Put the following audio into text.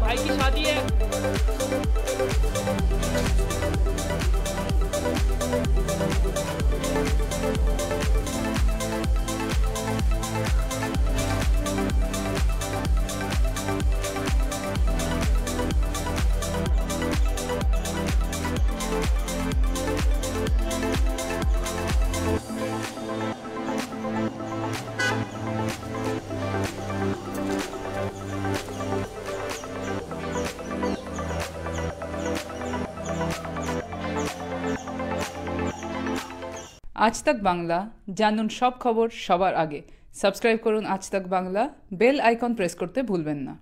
भाई की शादी है। আজ তাক বাংলা, জানুন সব খবর সবার আগে। সাবস্ক্রাইব করুন আজ তাক বাংলা, বেল আইকন প্রেস করতে ভুলবেন না।